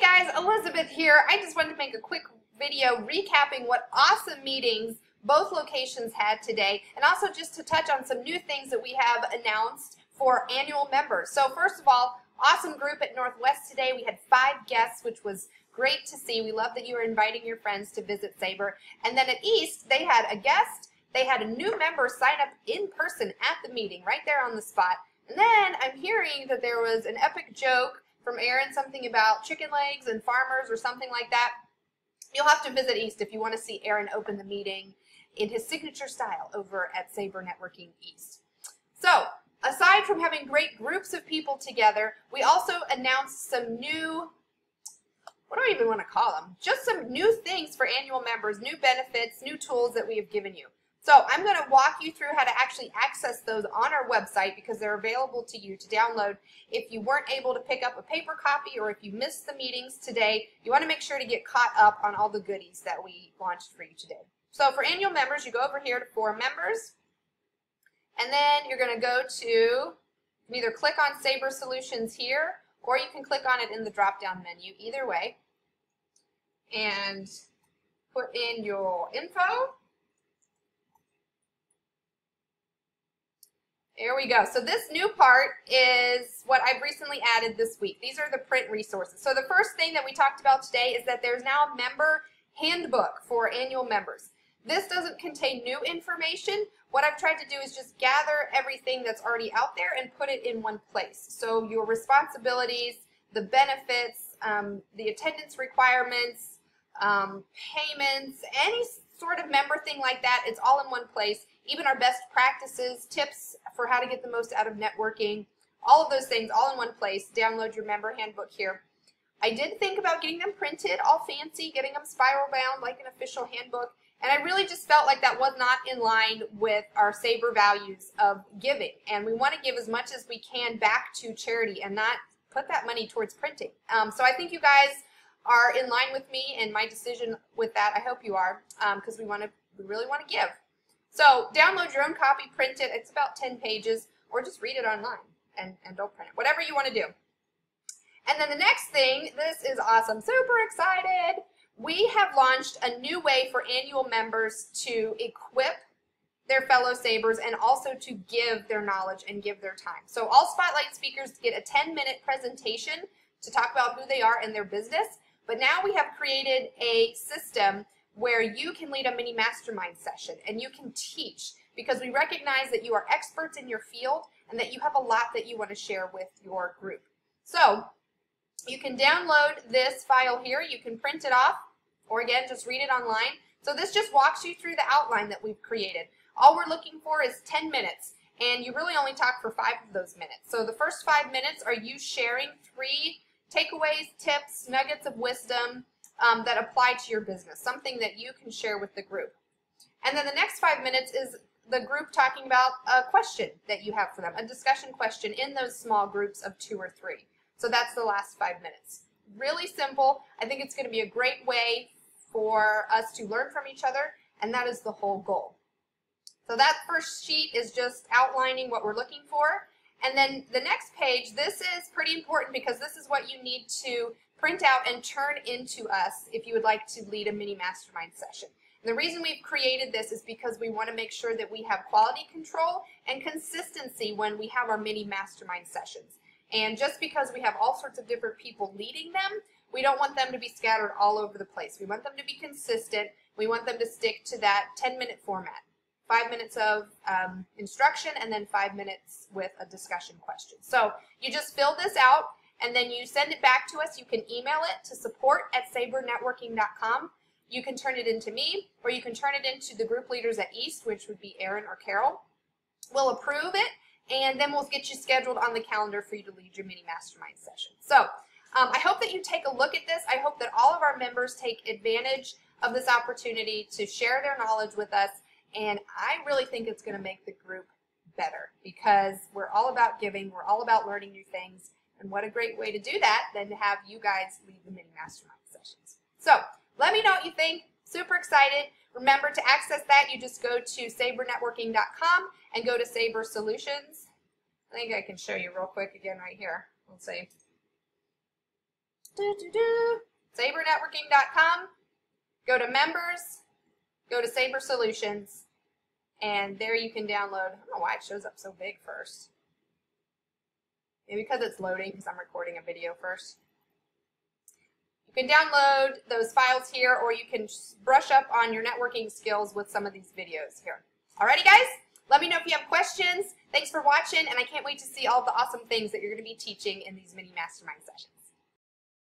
Guys, Elizabeth here. I just wanted to make a quick video recapping what awesome meetings both locations had today and also just to touch on some new things that we have announced for annual members. So first of all, awesome group at Northwest today. We had five guests, which was great to see. We love that you were inviting your friends to visit Sabre. And then at East, they had a guest. They had a new member sign up in person at the meeting, right there on the spot. And then I'm hearing that there was an epic joke from Aaron, something about chicken legs and farmers or something like that. You'll have to visit East if you want to see Aaron open the meeting in his signature style over at Sabre Networking East. So, aside from having great groups of people together, we also announced some new, what do I even want to call them? Just some new things for annual members, new benefits, new tools that we have given you. So I'm going to walk you through how to actually access those on our website because they're available to you to download. If you weren't able to pick up a paper copy or if you missed the meetings today, you want to make sure to get caught up on all the goodies that we launched for you today. So for annual members, you go over here to for members, and then you're going to go to, either click on Sabre Solutions here, or you can click on it in the drop-down menu, either way, and put in your info, There we go. So this new part is what I've recently added this week. These are the print resources. So the first thing that we talked about today is that there's now a member handbook for annual members. This doesn't contain new information. What I've tried to do is just gather everything that's already out there and put it in one place. So your responsibilities, the benefits, um, the attendance requirements, um, payments, any sort of member thing like that, it's all in one place even our best practices, tips for how to get the most out of networking, all of those things all in one place. Download your member handbook here. I did think about getting them printed all fancy, getting them spiral bound like an official handbook, and I really just felt like that was not in line with our Sabre values of giving. And we want to give as much as we can back to charity and not put that money towards printing. Um, so I think you guys are in line with me and my decision with that. I hope you are because um, we want to, we really want to give. So download your own copy, print it. It's about 10 pages, or just read it online and, and don't print it. Whatever you want to do. And then the next thing, this is awesome. Super excited. We have launched a new way for annual members to equip their fellow Sabres and also to give their knowledge and give their time. So all Spotlight speakers get a 10-minute presentation to talk about who they are and their business. But now we have created a system where you can lead a mini mastermind session and you can teach because we recognize that you are experts in your field and that you have a lot that you want to share with your group. So you can download this file here. You can print it off or again, just read it online. So this just walks you through the outline that we've created. All we're looking for is 10 minutes and you really only talk for five of those minutes. So the first five minutes are you sharing three takeaways, tips, nuggets of wisdom, um, that apply to your business, something that you can share with the group. And then the next five minutes is the group talking about a question that you have for them, a discussion question in those small groups of two or three. So that's the last five minutes. Really simple. I think it's going to be a great way for us to learn from each other, and that is the whole goal. So that first sheet is just outlining what we're looking for. And then the next page, this is pretty important because this is what you need to print out and turn into us if you would like to lead a mini mastermind session. And the reason we've created this is because we want to make sure that we have quality control and consistency when we have our mini mastermind sessions. And just because we have all sorts of different people leading them, we don't want them to be scattered all over the place. We want them to be consistent. We want them to stick to that 10-minute format. Five minutes of um, instruction and then five minutes with a discussion question. So you just fill this out and then you send it back to us. You can email it to support at sabrenetworking.com. You can turn it into me, or you can turn it into the group leaders at East, which would be Aaron or Carol. We'll approve it, and then we'll get you scheduled on the calendar for you to lead your mini mastermind session. So um, I hope that you take a look at this. I hope that all of our members take advantage of this opportunity to share their knowledge with us, and I really think it's going to make the group better because we're all about giving, we're all about learning new things, and what a great way to do that than to have you guys lead the mini mastermind sessions. So let me know what you think. Super excited. Remember to access that, you just go to sabrenetworking.com and go to Sabre Solutions. I think I can show you real quick again right here. Let's see. Do, do, do. sabrenetworking.com, go to members, go to Sabre Solutions, and there you can download. I don't know why it shows up so big first. Maybe because it's loading because I'm recording a video first. You can download those files here or you can brush up on your networking skills with some of these videos here. Alrighty guys, let me know if you have questions. Thanks for watching and I can't wait to see all the awesome things that you're going to be teaching in these mini mastermind sessions.